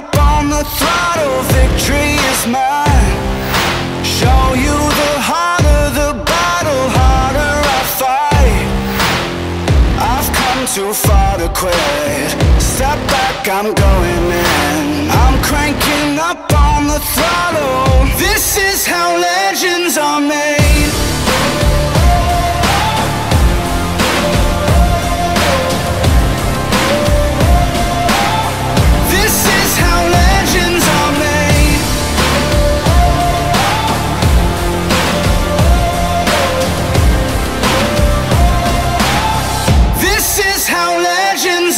up on the throttle, victory is mine. Show you the harder the battle, harder I fight. I've come too far to quit. Step back, I'm going in. I'm cranking up on the throttle. This is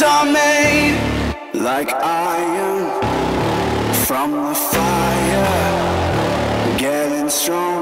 are made like iron from the fire, getting strong.